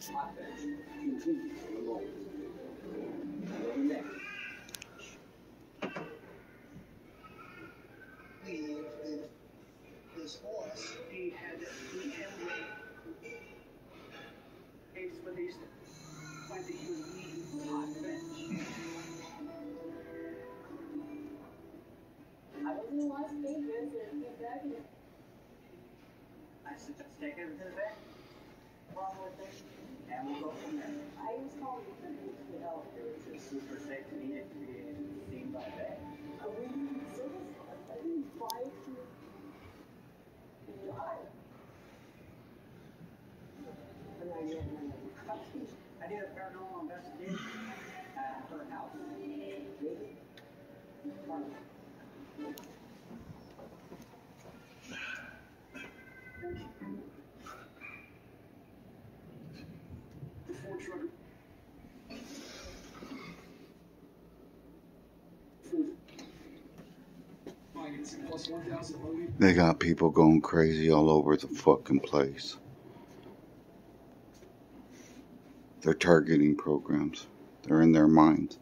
I let's take everything to the bank. Wrong with it, and we'll go from there. I was calling for him to get out. It was just super safe to me to be seen by that. I waited service. I didn't fly to die. And I didn't know. I did a paranormal investigation The Ford truck. Financing plus 1,000 only. They got people going crazy all over the fucking place. They're targeting programs. They're in their minds.